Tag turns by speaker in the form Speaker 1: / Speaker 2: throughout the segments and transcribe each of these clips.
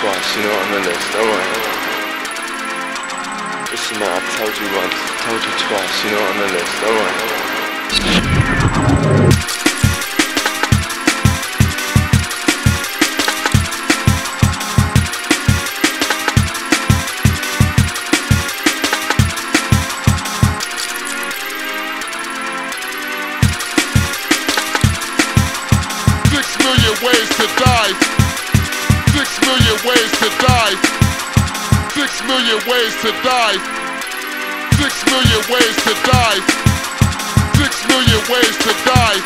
Speaker 1: twice, you know I'm a list, alright. Listen now, I've told you once, told you twice, you know I'm a list, alright.
Speaker 2: Six million ways to die Six million ways to die. Six million ways to die. Six million ways to die. Six million ways to die.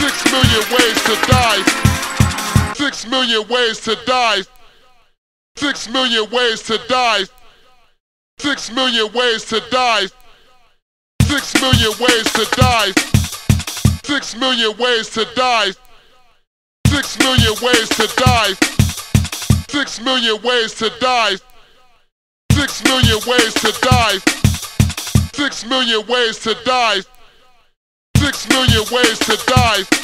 Speaker 2: Six million ways to die. Six million ways to die. Six million ways to die. Six million ways to die. Six million ways to die. Six million ways to die. Six million ways to die. Six million ways to die. Six million ways to die. Six million ways to die. Six million ways to die.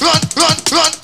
Speaker 2: run, run, run.